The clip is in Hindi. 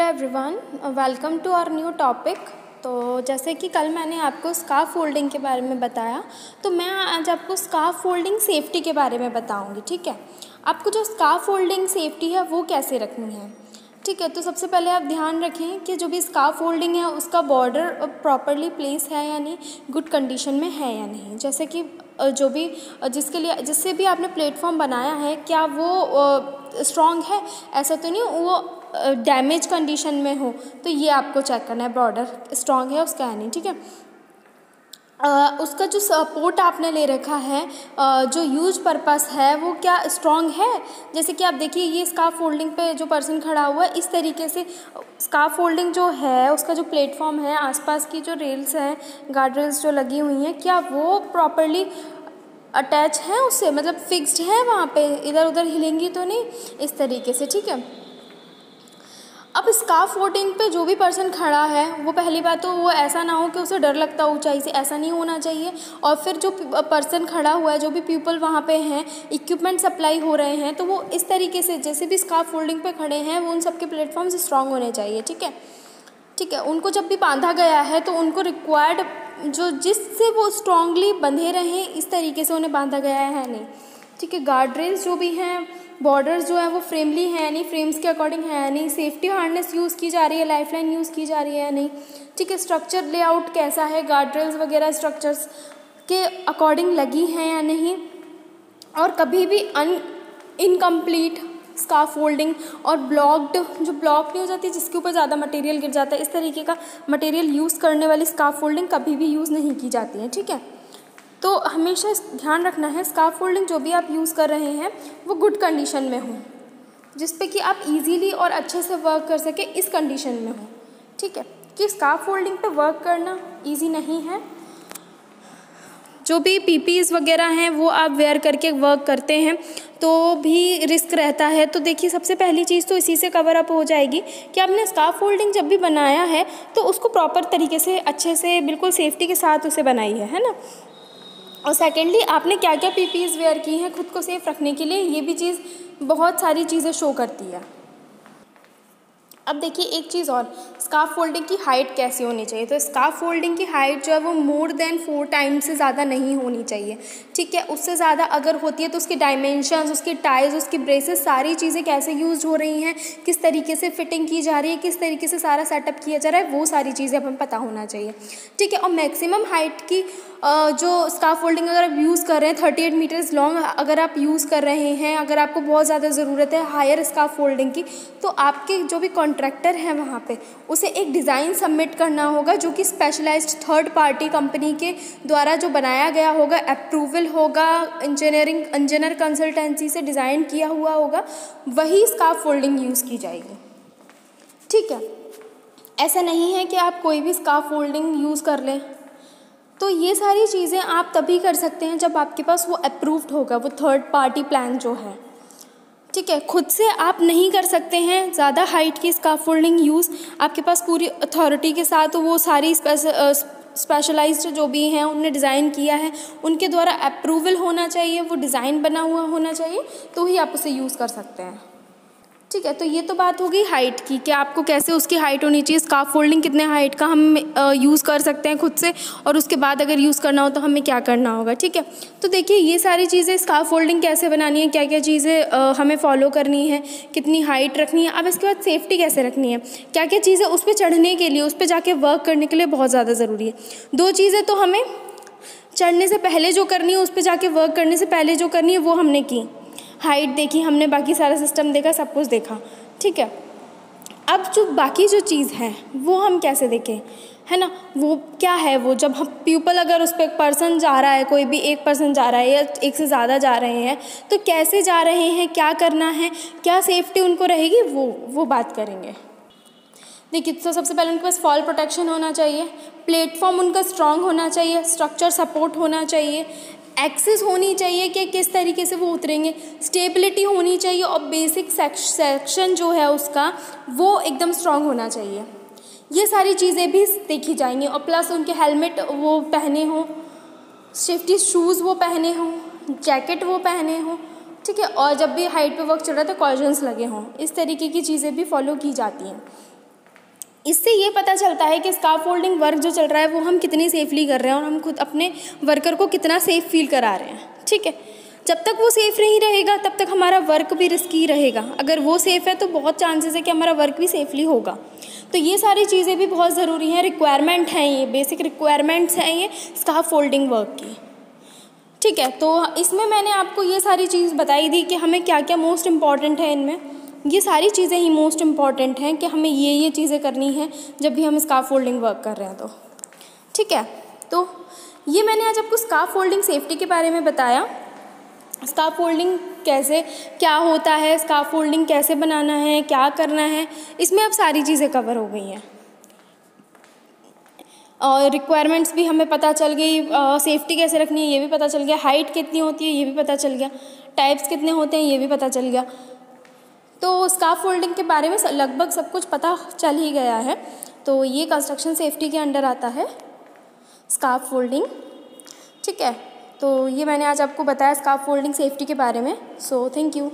Hello everyone, welcome to our new topic. तो जैसे कि कल मैंने आपको स्काफ फोल्डिंग के बारे में बताया तो मैं आज आपको स्काफ फोल्डिंग सेफ्टी के बारे में बताऊँगी, ठीक है? आपको जो स्काफ फोल्डिंग सेफ्टी है, वो कैसे रखनी है? ठीक है तो सबसे पहले आप ध्यान रखें कि जो भी स्काफ फोल्डिंग है, उसका बॉर्डर प्रॉपरली प्लेस है या नहीं, गुड कंडीशन में है या नहीं। जैसे कि जो भी, जिसके लिए, जिससे भी आपने प्लेटफॉर्म बनाया है, क्या वो स्ट्रॉन्ग है? ऐसा तो नहीं, वो डैमेज कंडीशन में हो तो ये आपको चेक करना है। बॉर्डर स्ट्रॉन्ग है, उसका है नहीं, ठीक है? उसका जो सपोर्ट आपने ले रखा है जो यूज़ पर्पस है, वो क्या स्ट्रॉन्ग है? जैसे कि आप देखिए, ये स्काफ फोल्डिंग पे जो पर्सन खड़ा हुआ है, इस तरीके से स्काफ फोल्डिंग जो है, उसका जो प्लेटफॉर्म है, आसपास की जो रेल्स हैं गार्ड रेल्स जो लगी हुई हैं, क्या वो प्रॉपरली अटैच है उससे? मतलब फिक्स्ड है वहाँ पे? इधर उधर हिलेंगी तो नहीं? इस तरीके से, ठीक है? अब स्काफ फोल्डिंग पे जो भी पर्सन खड़ा है, वो पहली बात तो वो ऐसा ना हो कि उसे डर लगता हो ऊंचाई से, ऐसा नहीं होना चाहिए। और फिर जो पर्सन खड़ा हुआ है, जो भी पीपल वहाँ पे हैं इक्विपमेंट सप्लाई हो रहे हैं तो वो इस तरीके से, जैसे भी स्काफ फोल्डिंग पे खड़े हैं, वो उन सबके प्लेटफॉर्म्स स्ट्रांग होने चाहिए, ठीक है? ठीक है, उनको जब भी बांधा गया है तो उनको रिक्वायर्ड जो, जिससे वो स्ट्रांगली बंधे रहें, इस तरीके से उन्हें बांधा गया है नहीं? ठीक है गार्ड रेल्स जो भी हैं बॉर्डर्स जो है वो फ्रेमली है नहीं फ्रेम्स के अकॉर्डिंग है नहीं सेफ्टी हार्नेस यूज़ की जा रही है लाइफ लाइन यूज़ की जा रही है नहीं। ठीक है स्ट्रक्चर लेआउट कैसा है गार्ड रेल्स वगैरह स्ट्रक्चर्स के अकॉर्डिंग लगी हैं या नहीं? और कभी भी अन इनकम्प्लीट स्काफ फोल्डिंग और ब्लॉक्ड जो ब्लॉक नहीं हो जाती, जिसके ऊपर ज़्यादा मटेरियल गिर जाता है, इस तरीके का मटेरियल यूज़ करने वाली स्काफ फोल्डिंग कभी भी यूज़ नहीं की जाती है, ठीक है? तो हमेशा ध्यान रखना है स्काफ फोल्डिंग जो भी आप यूज़ कर रहे हैं, वो गुड कंडीशन में हो। जिस पे कि आप इजीली और अच्छे से वर्क कर सके, इस कंडीशन में हो। ठीक है? कि स्काफ फोल्डिंग पे वर्क करना इजी नहीं है। जो भी पीपीज वगैरह हैं, वो आप वेयर करके वर्क करते हैं तो भी रिस्क रहता है। तो देखिए, सबसे पहली चीज़ तो इसी से कवर अप हो जाएगी कि आपने स्काफ फोल्डिंग जब भी बनाया है तो उसको प्रॉपर तरीके से, अच्छे से, बिल्कुल सेफ्टी के साथ उसे बनाई है है ना? और सेकेंडली आपने क्या क्या पीपीज वेयर की हैं खुद को सेफ़ रखने के लिए? ये भी चीज़ बहुत सारी चीज़ें शो करती है। अब देखिए एक चीज़ और स्काफ फोल्डिंग की हाइट कैसी होनी चाहिए? तो स्काफ फोल्डिंग की हाइट जो है वो मोर देन फोर टाइम्स से ज़्यादा नहीं होनी चाहिए। ठीक है, उससे ज़्यादा अगर होती है तो उसके डायमेंशन उसके टाइज उसकी ब्रेसेस सारी चीज़ें कैसे यूज़ हो रही हैं? किस तरीके से फिटिंग की जा रही है? किस तरीके से सारा सेटअप किया जा रहा है? वो सारी चीज़ें हमें पता होना चाहिए। ठीक है, और मैक्सिमम हाइट की जो स्काफ फोल्डिंग अगर आप यूज़ कर रहे हैं थर्टी एट मीटर्स लॉन्ग अगर आप यूज़ कर रहे हैं, अगर आपको बहुत ज़्यादा ज़रूरत है हायर स्काफ फोल्डिंग की तो आपके जो भी कॉन्ट्रैक्टर है वहाँ पे। उसे एक डिज़ाइन सबमिट करना होगा जो कि स्पेशलाइज्ड थर्ड पार्टी कंपनी के द्वारा जो बनाया गया होगा अप्रूवल होगा इंजीनियरिंग इंजीनियर कंसल्टेंसी से डिज़ाइन किया हुआ होगा, वही स्काफ फोल्डिंग यूज़ की जाएगी। ठीक है? ऐसा नहीं है कि आप कोई भी स्काफ फोल्डिंग यूज़ कर लें। तो ये सारी चीज़ें आप तभी कर सकते हैं जब आपके पास वो अप्रूव्ड होगा, वो थर्ड पार्टी प्लान जो है। ठीक है, खुद से आप नहीं कर सकते हैं ज़्यादा हाइट की स्काफोल्डिंग यूज़ आपके पास पूरी अथॉरिटी के साथ वो सारी स्पेशलाइज्ड जो भी हैं, उनने डिज़ाइन किया है, उनके द्वारा अप्रूवल होना चाहिए, वो डिज़ाइन बना हुआ होना चाहिए तो ही आप उसे यूज़ कर सकते हैं। ठीक है तो ये तो बात होगी हाइट की कि आपको कैसे उसकी हाइट होनी चाहिए स्काफ फोल्डिंग कितने हाइट का हम यूज़ कर सकते हैं खुद से और उसके बाद अगर यूज़ करना हो तो हमें क्या करना होगा, ठीक है? तो देखिए, ये सारी चीज़ें स्काफ फोल्डिंग कैसे बनानी है क्या क्या चीज़ें हमें फॉलो करनी है, कितनी हाइट रखनी है, अब इसके बाद सेफ्टी कैसे रखनी है क्या क्या चीज़ें उस पर चढ़ने के लिए, उस पर जाके वर्क करने के लिए बहुत ज़्यादा ज़रूरी है। दो चीज़ें तो हमें चढ़ने से पहले जो करनी है, उस पर जाके वर्क करने से पहले जो करनी है, वो हमने की। हाइट देखी, हमने बाकी सारा सिस्टम देखा, सब कुछ देखा। ठीक है? अब जो बाकी जो चीज़ है, वो हम कैसे देखें? है ना? वो क्या है? वो जब हम पीपल अगर उस पर पर्सन जा रहा है, कोई भी एक पर्सन जा रहा है या एक से ज़्यादा जा रहे हैं तो कैसे जा रहे हैं, क्या करना है, क्या सेफ्टी उनको रहेगी, वो वो बात करेंगे। देखिए तो सबसे पहले उनके पास फॉल प्रोटेक्शन होना चाहिए प्लेटफॉर्म उनका स्ट्रांग होना चाहिए स्ट्रक्चर सपोर्ट होना चाहिए एक्सेस होनी चाहिए कि किस तरीके से वो उतरेंगे। स्टेबिलिटी होनी चाहिए और बेसिक सेक्शन जो है उसका, वो एकदम स्ट्रांग होना चाहिए। ये सारी चीज़ें भी देखी जाएँगी और प्लस उनके हेलमेट वो पहने हों सेफ्टी शूज़ वो पहने हों जैकेट वो पहने हों, ठीक है? और जब भी हाइट पे वर्क चल रहा तो कॉजन्स लगे हों। इस तरीके की चीज़ें भी फॉलो की जाती हैं। इससे ये पता चलता है कि स्काफ फोल्डिंग वर्क जो चल रहा है वो हम कितनी सेफली कर रहे हैं और हम खुद अपने वर्कर को कितना सेफ़ फील करा रहे हैं, ठीक है? जब तक वो सेफ़ नहीं रहेगा, तब तक हमारा वर्क भी रिस्की रहेगा। अगर वो सेफ़ है तो बहुत चांसेस है कि हमारा वर्क भी सेफली होगा। तो ये सारी चीज़ें भी बहुत ज़रूरी हैं रिक्वायरमेंट हैं ये बेसिक रिक्वायरमेंट्स हैं ये स्काफ फोल्डिंग वर्क की। ठीक है तो इसमें मैंने आपको ये सारी चीज़ बताई दी कि हमें क्या क्या मोस्ट इंपॉर्टेंट है इनमें। ये सारी चीज़ें ही मोस्ट इंपॉर्टेंट हैं कि हमें ये ये चीज़ें करनी हैं जब भी हम स्काफ फोल्डिंग वर्क कर रहे हैं तो। ठीक है? तो ये मैंने आज आपको स्काफ फोल्डिंग सेफ्टी के बारे में बताया। स्काफ फोल्डिंग कैसे, क्या होता है स्काफ फोल्डिंग कैसे बनाना है, क्या करना है, इसमें अब सारी चीज़ें कवर हो गई हैं। और रिक्वायरमेंट्स भी हमें पता चल गई सेफ्टी कैसे रखनी है, ये भी पता चल गया हाइट कितनी होती है, ये भी पता चल गया टाइप्स कितने होते हैं, ये भी पता चल गया। तो स्काफ फोल्डिंग के बारे में लगभग सब कुछ पता चल ही गया है। तो ये कंस्ट्रक्शन सेफ्टी के अंडर आता है स्काफ फोल्डिंग। ठीक है तो ये मैंने आज आपको बताया स्काफ फोल्डिंग सेफ्टी के बारे में। So, thank you.